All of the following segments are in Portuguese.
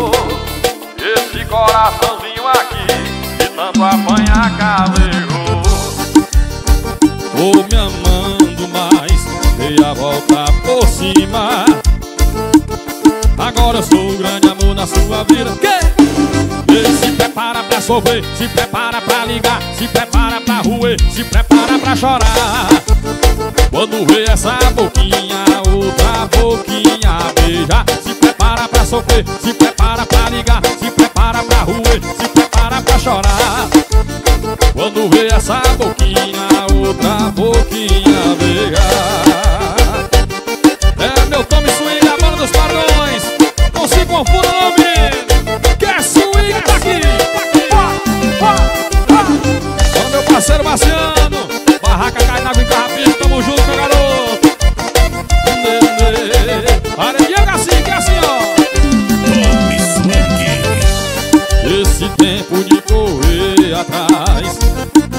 passou esse coraçãozinho aqui De tanto apanhar carregou Tô me amando mais Dei a volta por cima. Agora eu sou o grande amor na sua vida. Que? Se prepara pra sofrer, se prepara pra ligar Se prepara pra ruer, se prepara pra chorar. Quando vê essa boquinha, outra boquinha beija sofrer, se prepara pra ligar Se prepara pra ruer, se prepara pra chorar. Quando vê essa boquinha, outra boquinha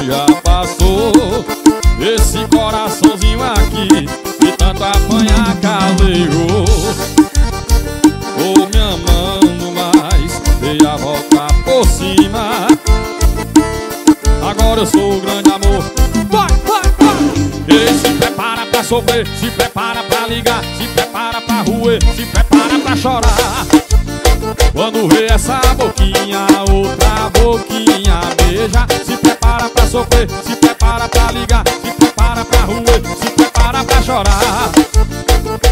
já passou. Esse coraçãozinho aqui de tanto apanhar calejou Tô me amando mais, dei a volta por cima. Agora eu sou o grande amor. Vai, vai, vai! E se prepara pra sofrer, se prepara pra ligar Se prepara pra ruer, se prepara pra chorar. Quando vê essa boquinha, outra boquinha beija Se prepara pra sofrer, se prepara pra ligar Se prepara pra ruer, se prepara pra chorar.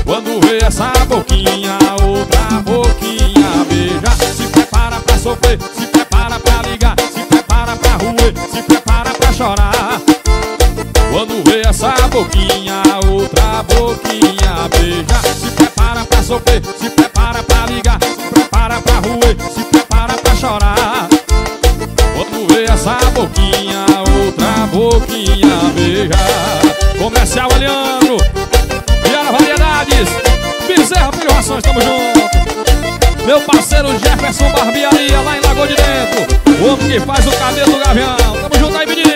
Quando vê essa boquinha, outra boquinha beija Se prepara pra sofrer, se prepara pra ligar Se prepara pra ruer, se prepara pra chorar. Quando vê essa boquinha, outra boquinha beija Se prepara pra sofrer, se prepara boquinha beija. Comercial Eliandro, Viana Variedades. Bezerra Filho Rações, tamo junto Meu parceiro Jefferson Barbearia lá em Lagoa de Dentro. O homem que faz o cabelo do gavião. Tamo junto aí, menino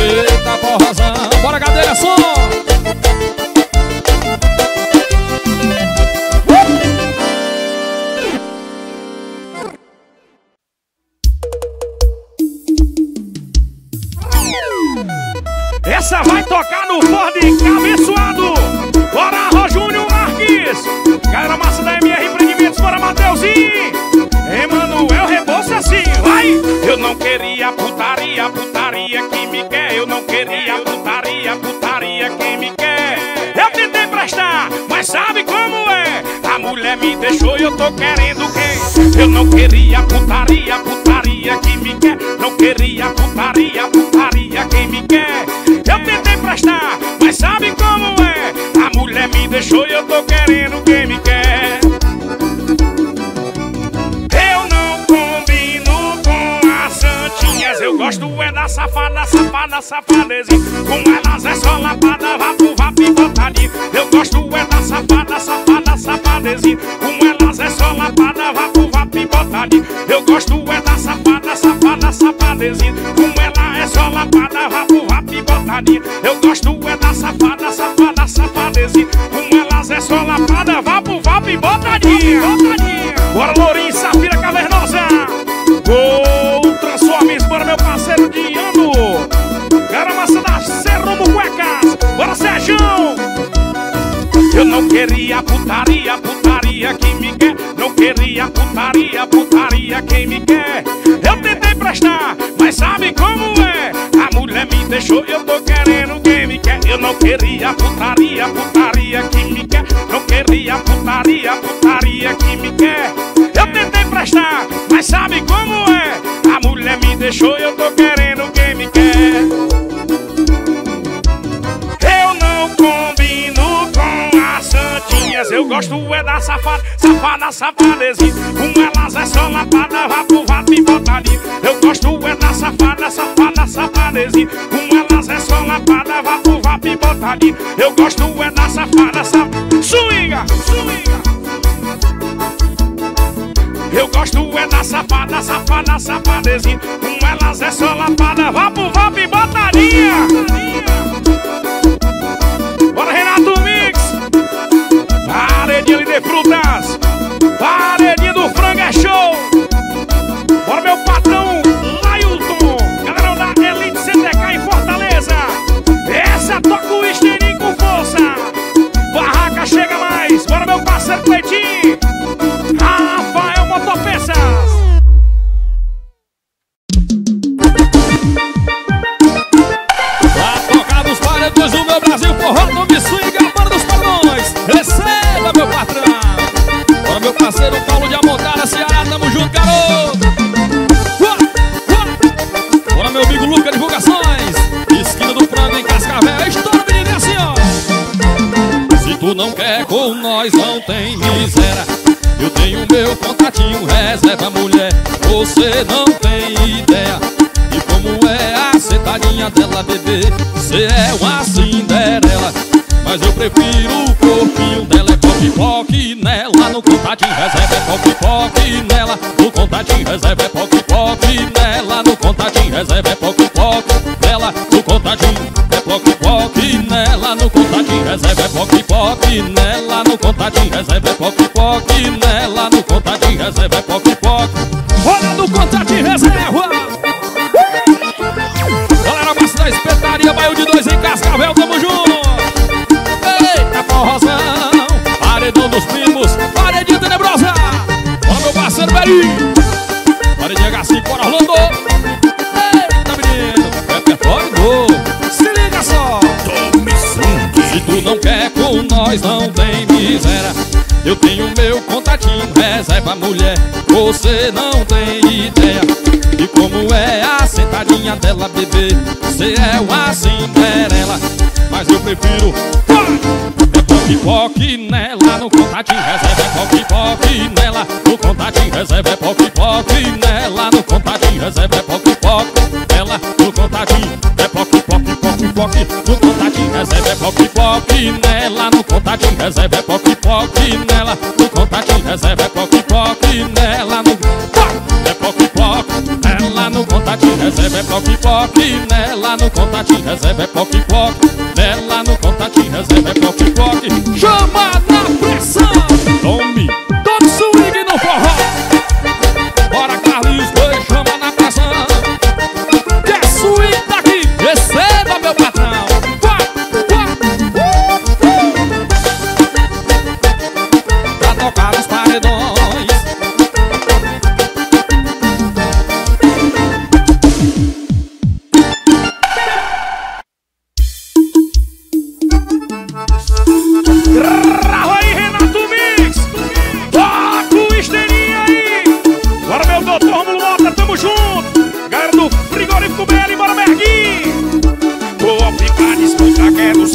Eita porrazão, bora cadeira, som! Cabeçoado. Bora, Rô Júnior Marques. Galera massa da MR Empreendimentos, bora, Mateuzinho. Emanuel Rebouça assim, vai. Eu não queria putaria, putaria que me quer. Eu não queria putaria, putaria quem me quer. Eu tentei prestar, mas sabe como é? A mulher me deixou e eu tô querendo quem? Eu não queria putaria, putaria que me quer. Não queria putaria, putaria quem me quer. Eu tentei prestar, mas sabe como é? A mulher me deixou e eu tô querendo quem me quer. Eu não combino com as santinhas. Eu gosto é da safada, safada, safadezinha Com elas é só lapada, vapo, vapo e botadinha. Eu gosto é da safada, safada, safadezinha Com elas é só lapada, vapo, vapo e botadinha. Eu gosto é da safada, safada, safadezinha Com ela é só lapada, vapo, vapo Eu gosto é da safada, safada, safadezinha Com elas é só lapada, vapo, vapo e botadinha, botadinha. Bora, Lourinho, Safira Cavernosa! Gol, transformes, bora, meu parceiro Diano! Cara massa da Cerro Mucuecas! Bora, Sérgio! Eu não queria putaria, putaria quem me quer Não queria putaria, putaria quem me quer Eu tentei prestar, mas sabe como deixou, eu tô querendo quem me quer Eu não queria putaria, putaria quem me quer. Não queria putaria, putaria quem me quer. Eu tentei prestar, mas sabe como é? A mulher me deixou, eu tô querendo quem me quer eu não combino com as santinhas Eu gosto é da safada, safada, safadezinha. Com elas é só lapada, vapo, vapo e botadinha Eu gosto é da safada, safada, safadezinha e botadinha Eu gosto é da safada, safada Swinga, swinga. Eu gosto é da safada, safada, safadezinha Com elas é só lapada, vapo, vapo e botadinha forró no me swing, a banda dos paredões. Receba, meu patrão. Bora, meu parceiro Paulo de Amontada, Ceará, tamo junto, garoto. Bora, meu amigo Luca Divulgações. Esquina do frango em Cascavel. Estoura, menino, é assim, ó. Se tu não quer com nós, não tem miséria. Eu tenho meu contatinho, reserva mulher. Você não tem ideia de como é a sentadinha dela, bebê. Cê é mas eu prefiro o corpinho dela. É pop pop nela, no contatinho reserva. É pop pop nela, no contatinho reserva. É pop pop nela, no contatinho reserva. É pop pop nela, no contatinho. É pop pop nela, no contatinho reserva. É pop pop nela, no contatinho reserva. É pop pop nela, no contatinho reserva. É pop pop. Parceiro Berinho! Paredinha H5, bora rolando! Eita, menino! Repertório novo! Se liga só! Se tu não quer com nós, não tem miséria. Eu tenho meu contatinho, reserva mulher. Você não tem ideia de como é a sentadinha dela, bebê. Você é uma Cinderela, mas eu prefiro. É poque nela, no contatinho reserva. É poque poque nela, no contatinho reserva. É poque poque nela, no contatinho reserva. É poque poque nela, no contatinho. É poque poque poque poque, no contatinho reserva. É poque poque nela, no contatinho reserva. É poque poque nela, no contatinho reserva. É poque poque nela, no é poque poque nela no contatinho reserva. É poque poque nela no contatinho reserva. É poque poque reserva. É poque poque.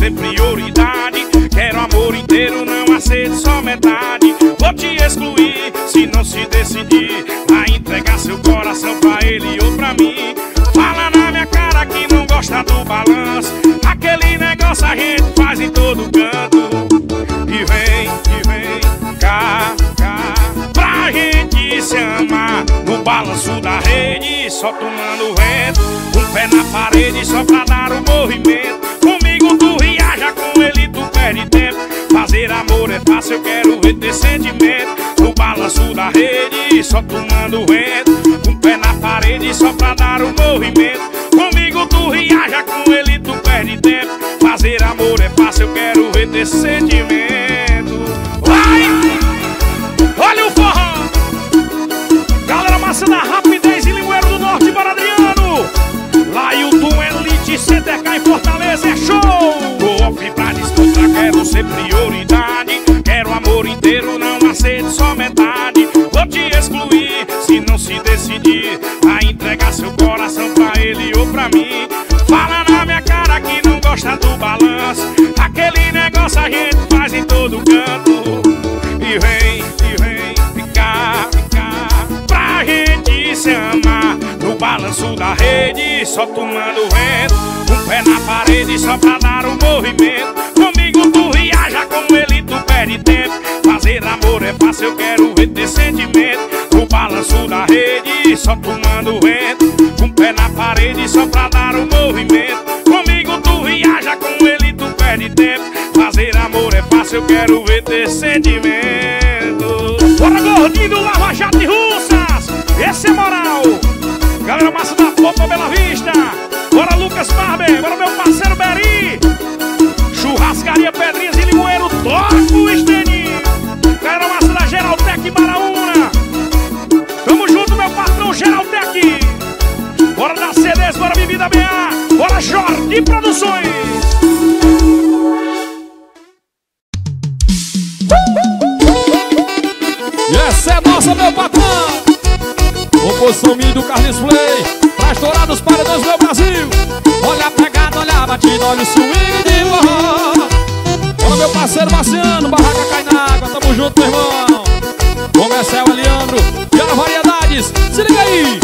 Ser prioridade. Quero amor inteiro, não aceito só metade. Vou te excluir, se não se decidir. A entregar seu coração pra ele ou pra mim. Fala na minha cara que não gosta do balanço. Aquele negócio a gente faz em todo canto. E vem, e vem cá, cá. Pra gente se amar No balanço da rede, só tomando vento. Um pé na parede só pra dar o movimento. Comigo tu fácil, eu quero ver ter sentimento No balanço da rede, só tomando vento Um pé na parede só pra dar o movimento Comigo tu viaja, com ele tu perde tempo Fazer amor é fácil, eu quero ver ter sentimento Vai! Olha o forró! Galera massa da rapidez em Limoeiro do Norte, para Adriano! Lailton Elite CTK em Fortaleza é show! Tô off pra disputar, quero ser prioridade se não se decidir A entregar seu coração pra ele ou pra mim. Fala na minha cara que não gosta do balanço. Aquele negócio a gente faz em todo canto. E vem, e vem ficar, ficar Pra gente se amar. No balanço da rede, só tomando vento. Um pé na parede só pra dar o movimento. Comigo tu viaja, com ele tu perde tempo. Fazer amor é fácil, eu quero ver ter sentimento balanço da rede, só tomando vento Um pé na parede só pra dar o movimento Comigo tu viaja, com ele tu perde tempo Fazer amor é fácil, eu quero ver ter sentimento. Bora, gordinho Lava Jato de Russas! Esse é moral! Galera massa da Popa Bela Vista! Bora, Lucas Barber! Tamo junto, meu patrão Geraltec! Bora dar CDs, bora Bebida BA! Bora Jordi Produções! E essa é nossa, meu patrão. Composição minha do Carlos Play. Pra estourar nos paredões meu Brasil. Olha a pegada, olha a batida, olha o swing de forró. Olha meu parceiro Marciano, barraca cai na água. Tamo junto, meu irmão. Começa é o Leandro Se liga aí.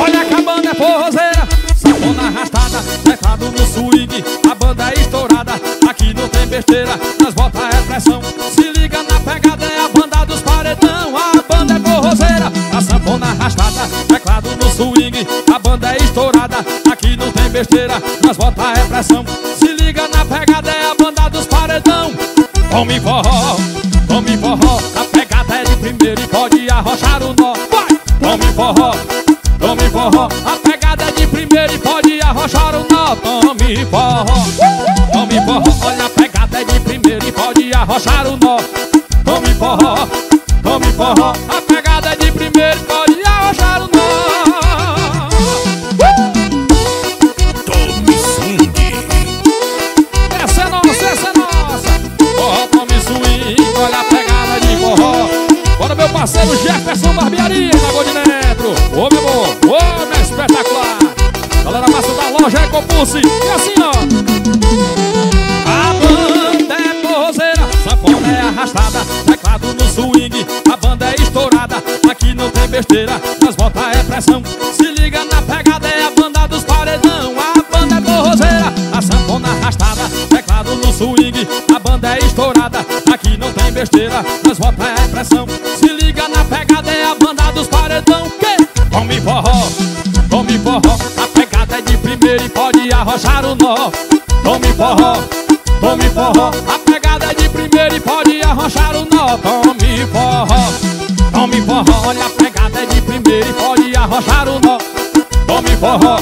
Olha a banda é forrozeira Safona arrastada, teclado no swing. A banda é estourada, aqui não tem besteira. Nas botas é pressão. Se liga na pegada, é a banda dos paredão. A banda é forrozeira, a sanfona arrastada Teclado no swing, a banda é estourada Aqui não tem besteira, nas botas é pressão. Se liga na pegada, é a banda dos paredão. Tome forró, tome forró é de primeiro e pode arrochar o nó. Vai! Tome forró, tome forró. A pegada de primeiro e pode arrochar o nó. Tome forró, tome forró. Olha a pegada de primeiro e pode arrochar o nó. Tome forró, tome forró parceiro Jefferson Barbearia na Gol de Dentro. Ô meu amor, ô meu espetacular. Galera massa da loja Ecopulse E assim ó. A banda é forrozeira Sanfona é arrastada Teclado no swing A banda é estourada. Aqui não tem besteira Nas botas é pressão Se liga na pegada É a banda dos paredão. A banda é forrozeira A sanfona arrastada Teclado no swing A banda é estourada. Aqui não tem besteira Nas botas é pressão Se de arrochar o nó. Tome forró, tome forró. A pegada é de primeiro e pode arrochar o nó. Tome forró, tome forró. Olha a pegada é de primeiro e pode arrochar o nó. Tome forró,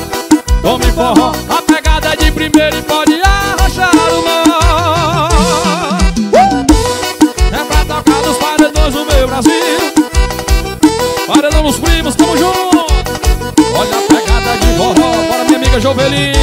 tome forró. A pegada é de primeiro e pode arrochar o nó. É pra tocar nos paredões do meu Brasil. Paredão nos primos, tamo junto. Olha a pegada é de forró. Bora minha amiga Jovelina.